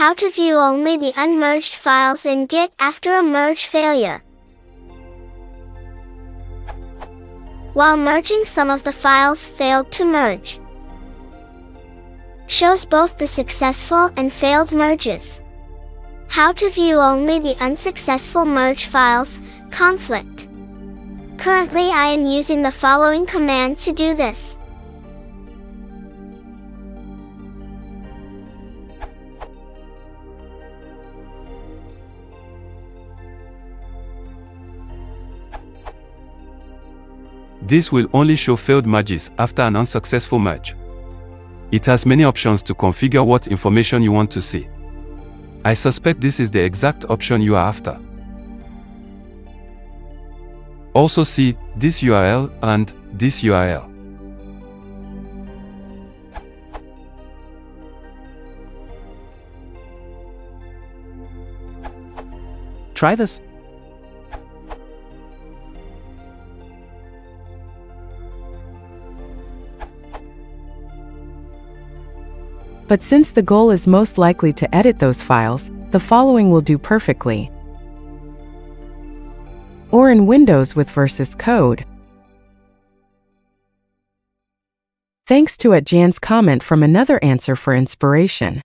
How to view only the unmerged files in Git after a merge failure. While merging some of the files failed to merge. Shows both the successful and failed merges. How to view only the unsuccessful merge files, conflict. Currently I am using the following command to do this. This will only show failed merges after an unsuccessful merge. It has many options to configure what information you want to see. I suspect this is the exact option you are after. Also see this URL and this URL. Try this. But since the goal is most likely to edit those files, the following will do perfectly. Or in Windows with Versus Code. Thanks to at Jan's comment from another answer for inspiration.